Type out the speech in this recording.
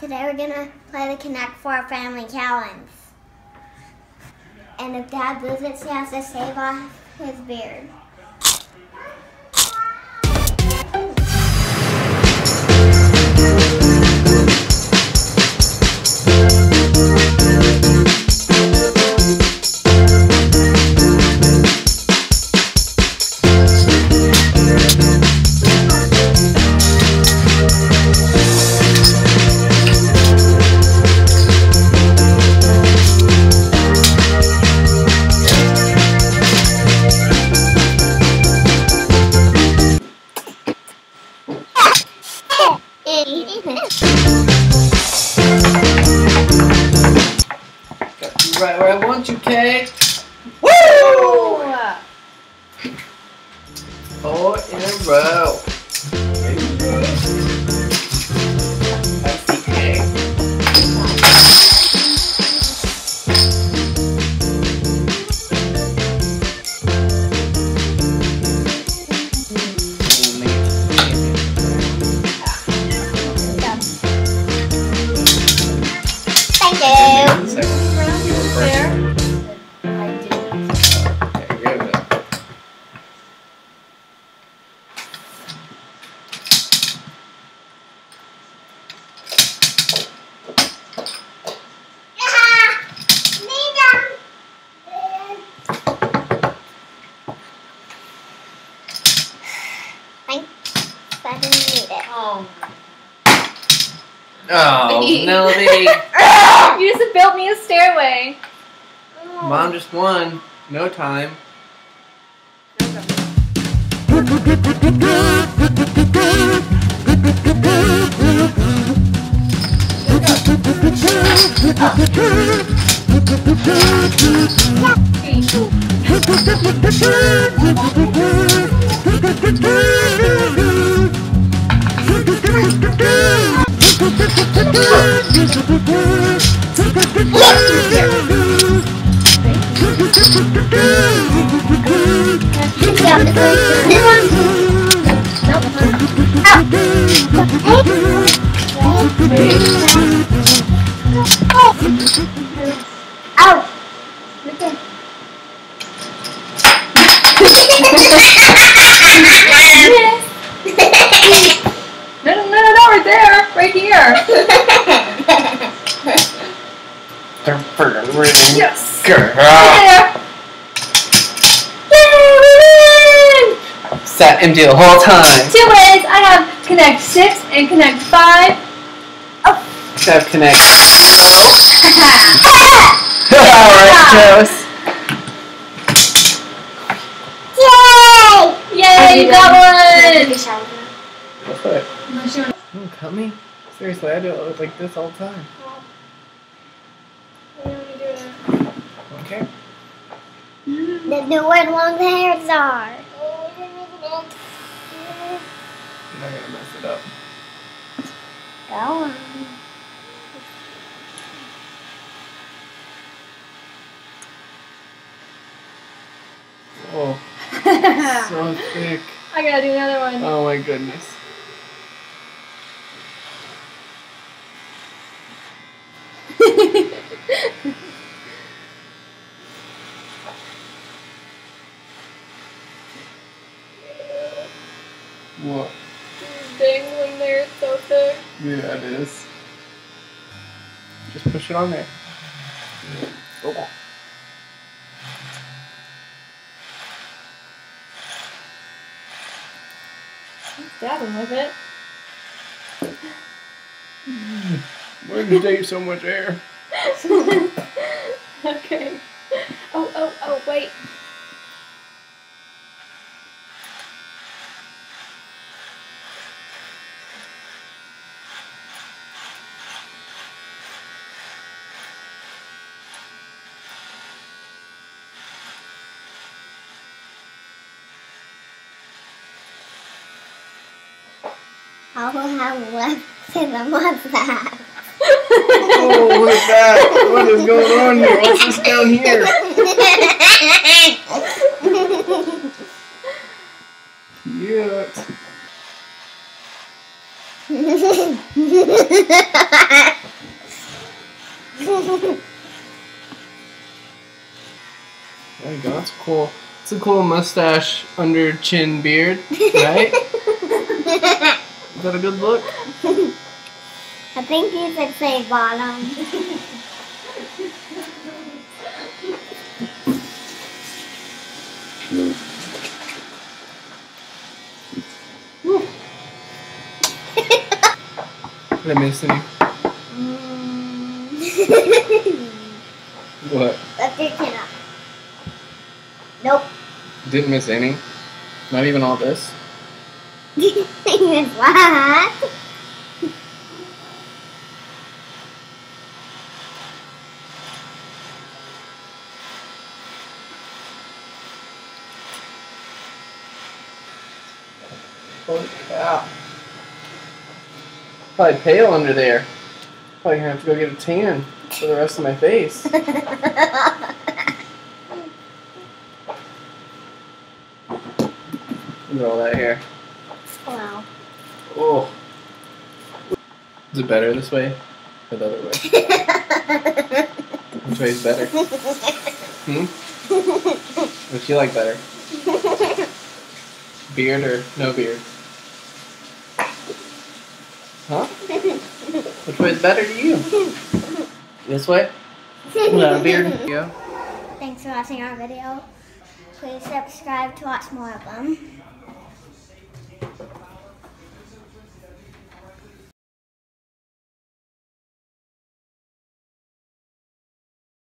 Today we're gonna play the Connect Four Family Challenge. And if Dad loses, he has to shave off his beard. Four in a row. There you go. That's the egg. Thank you. Second. You were first. I did. Okay, give it up. Thanks. I didn't need it. Oh. Oh, Melody. you just built me a stairway. Oh. Mom just won. No time. Yeah, this one. Ow! Look at No, no, no, no, no, right there. Right here. Yes. Girl. Right there. Yay, we win! Sat empty the whole time. Two ways. I have Connect 6 and Connect 5. Except connect. Yay! Alright, Joes. Yay! you got one! What's that? Don't cut me. Seriously, I do it like this all the time. There's no where long the hairs are. I'm not gonna mess it up. Go on. Oh, so thick. I gotta do another one. Oh my goodness. What? Dangling there, it's so thick. Yeah, it is. Just push it on there. Oh. Dabbing with it. Why did you take so much air? okay. Oh, oh, oh, wait. I will have left in the WhatsApp. oh, what is that? What is going on here? What's this down here? Cute. there you go. That's cool. It's a cool mustache under chin beard, right? Is that a good look? I think you should say bottom. Did I miss any? Mm. What? Lift your chin up. Nope. Didn't miss any? Not even all this? what? Holy cow. Probably pale under there. Probably gonna have to go get a tan for the rest of my face. Look at all that hair. Wow. Oh. Is it better this way or the other way? Which way is better? Hmm? What do you like better? Beard or no beard? Huh? Which way is better to you? This way? Without a beard? Yeah. Thanks for watching our video. Please subscribe to watch more of them.